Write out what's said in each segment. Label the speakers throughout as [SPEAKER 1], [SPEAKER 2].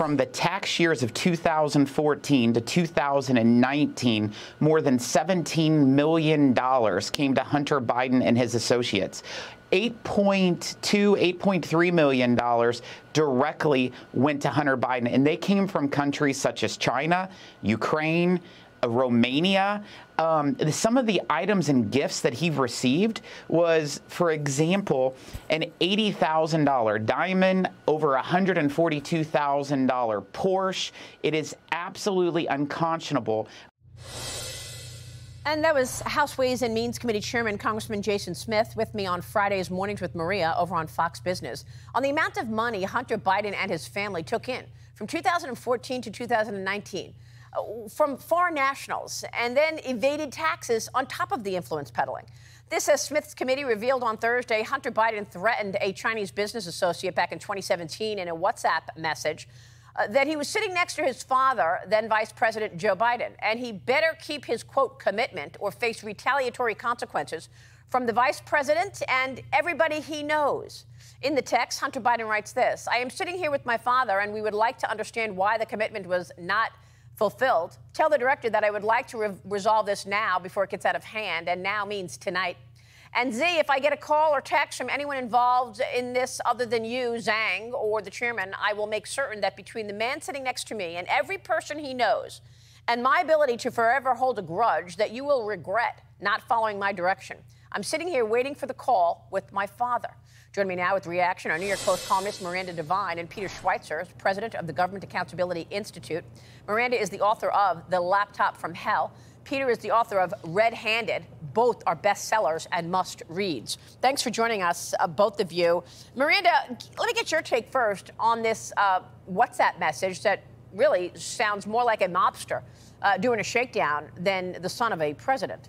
[SPEAKER 1] from the tax years of 2014 to 2019, more than $17 million came to Hunter Biden and his associates. 8.2, 8.3 million dollars directly went to Hunter Biden, and they came from countries such as China, Ukraine, Romania. Um, some of the items and gifts that he received was, for example, an $80,000 diamond, over $142,000 Porsche. It is absolutely unconscionable.
[SPEAKER 2] And that was House Ways and Means Committee Chairman Congressman Jason Smith with me on Fridays mornings with Maria over on Fox Business on the amount of money Hunter Biden and his family took in from 2014 to 2019 uh, from foreign nationals and then evaded taxes on top of the influence peddling. This, as Smith's committee revealed on Thursday, Hunter Biden threatened a Chinese business associate back in 2017 in a WhatsApp message uh, that he was sitting next to his father, then Vice President Joe Biden, and he better keep his quote commitment or face retaliatory consequences from the vice president and everybody he knows. In the text, Hunter Biden writes this I am sitting here with my father, and we would like to understand why the commitment was not fulfilled. Tell the director that I would like to re- resolve this now before it gets out of hand, and now means tonight. And Z, if I get a call or text from anyone involved in this other than you, Zhang, or the chairman, I will make certain that between the man sitting next to me and every person he knows, and my ability to forever hold a grudge, that you will regret not following my direction. I'm sitting here waiting for the call with my father. Join me now with reaction our New York Post columnist Miranda Devine and Peter Schweizer, president of the Government Accountability Institute. Miranda is the author of The Laptop from Hell. Peter is the author of Red Handed. Both are bestsellers and must reads. Thanks for joining us, uh, both of you. Miranda, let me get your take first on this uh, WhatsApp message that really sounds more like a mobster uh, doing a shakedown than the son of a president.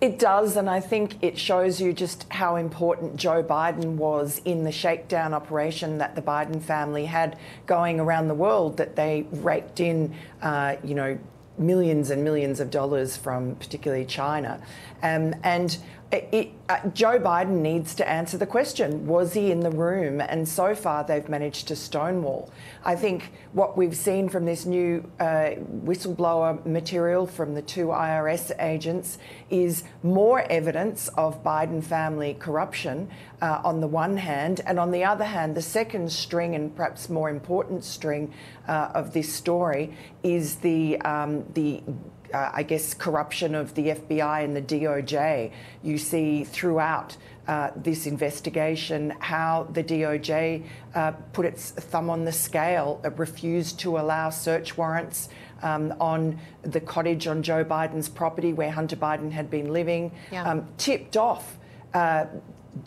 [SPEAKER 3] It does, and I think it shows you just how important Joe Biden was in the shakedown operation that the Biden family had going around the world. That they raked in, uh, you know, millions and millions of dollars from particularly China. Um, and it, uh, Joe Biden needs to answer the question was he in the room? And so far, they've managed to stonewall. I think what we've seen from this new uh, whistleblower material from the two IRS agents is more evidence of Biden family corruption uh, on the one hand, and on the other hand, the second string and perhaps more important string uh, of this story is the um, the uh, I guess, corruption of the FBI and the DOJ. You see throughout uh, this investigation how the DOJ uh, put its thumb on the scale, it refused to allow search warrants. Um, on the cottage on Joe Biden's property where Hunter Biden had been living, yeah. um, tipped off uh,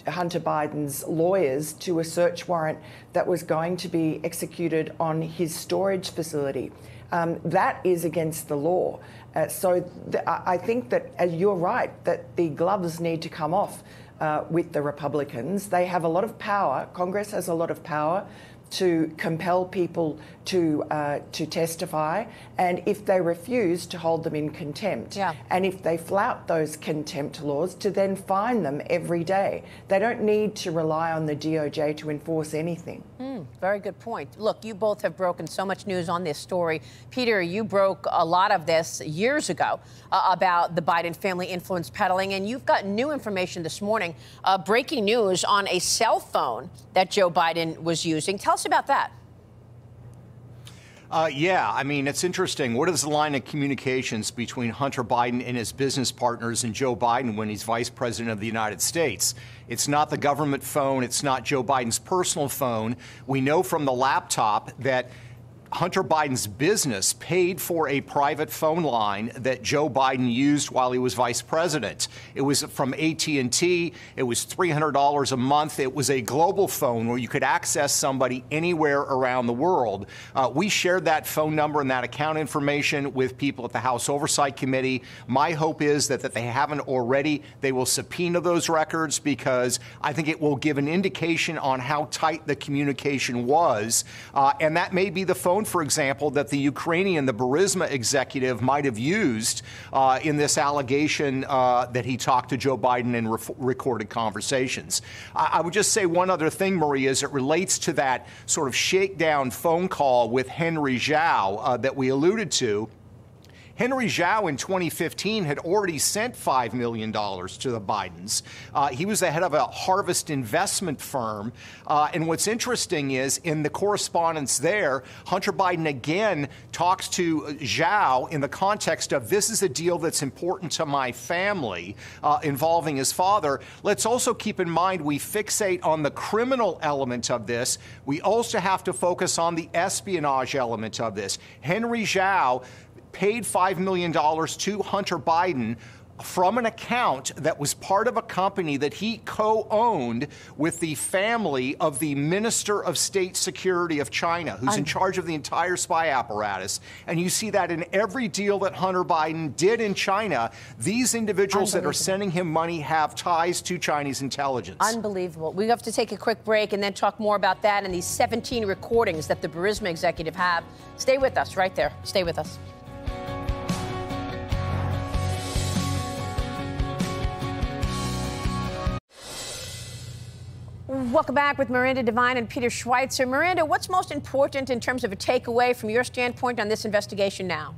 [SPEAKER 3] Hunter Biden's lawyers to a search warrant that was going to be executed on his storage facility. Um, that is against the law. Uh, so th- I think that uh, you're right that the gloves need to come off uh, with the Republicans. They have a lot of power. Congress has a lot of power to compel people to uh, to testify, and if they refuse, to hold them in contempt.
[SPEAKER 2] Yeah.
[SPEAKER 3] And if they flout those contempt laws, to then fine them every day. They don't need to rely on the DOJ to enforce anything.
[SPEAKER 2] Mm, very good point. Look, you both have broken so much news on this story. Peter, you broke a lot of this years ago uh, about the Biden family influence peddling, and you've got new information this morning, uh, breaking news on a cell phone that Joe Biden was using. Tell us about that.
[SPEAKER 4] Uh, yeah, I mean, it's interesting. What is the line of communications between Hunter Biden and his business partners and Joe Biden when he's vice president of the United States? It's not the government phone, it's not Joe Biden's personal phone. We know from the laptop that Hunter Biden's business paid for a private phone line that Joe Biden used while he was vice president. It was from AT&T. It was $300 a month. It was a global phone where you could access somebody anywhere around the world. Uh, we shared that phone number and that account information with people at the House Oversight Committee. My hope is that, that they haven't already, they will subpoena those records because I think it will give an indication on how tight the communication was. Uh, and that may be the phone phone, for example, that the Ukrainian, the Burisma executive, might have used uh, in this allegation uh, that he talked to Joe Biden in re- recorded conversations. I-, I would just say one other thing, Maria, as it relates to that sort of shakedown phone call with Henry Zhao uh, that we alluded to. Henry Zhao in 2015 had already sent $5 million to the Bidens. Uh, he was the head of a harvest investment firm. Uh, and what's interesting is in the correspondence there, Hunter Biden again talks to Zhao in the context of this is a deal that's important to my family uh, involving his father. Let's also keep in mind we fixate on the criminal element of this. We also have to focus on the espionage element of this. Henry Zhao paid $5 million to Hunter Biden from an account that was part of a company that he co owned with the family of the Minister of State Security of China, who's in charge of the entire spy apparatus. And you see that in every deal that Hunter Biden did in China. These individuals that are sending him money have ties to Chinese intelligence.
[SPEAKER 2] Unbelievable. We have to take a quick break and then talk more about that and these 17 recordings that the Burisma executive have. Stay with us right there. Stay with us. Welcome back with Miranda Devine and Peter Schweizer. Miranda, what's most important in terms of a takeaway from your standpoint on this investigation now?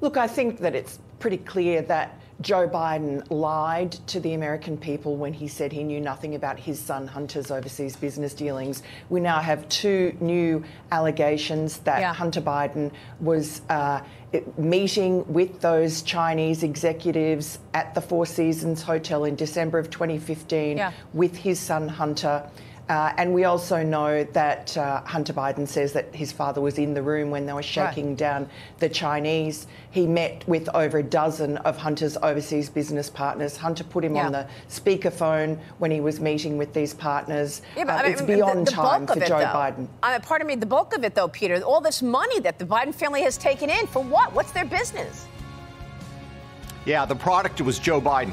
[SPEAKER 3] Look, I think that it's pretty clear that Joe Biden lied to the American people when he said he knew nothing about his son Hunter's overseas business dealings. We now have two new allegations that yeah. Hunter Biden was uh, meeting with those Chinese executives at the Four Seasons Hotel in December of 2015 yeah. with his son Hunter. Uh, and we also know that uh, Hunter Biden says that his father was in the room when they were shaking right. down the Chinese. He met with over a dozen of Hunter's overseas business partners. Hunter put him yeah. on the speakerphone when he was meeting with these partners. Yeah, but, uh, I mean, it's beyond the, the time for it, Joe
[SPEAKER 2] though,
[SPEAKER 3] Biden.
[SPEAKER 2] I mean, pardon me, the bulk of it, though, Peter, all this money that the Biden family has taken in, for what? What's their business?
[SPEAKER 4] Yeah, the product was Joe Biden.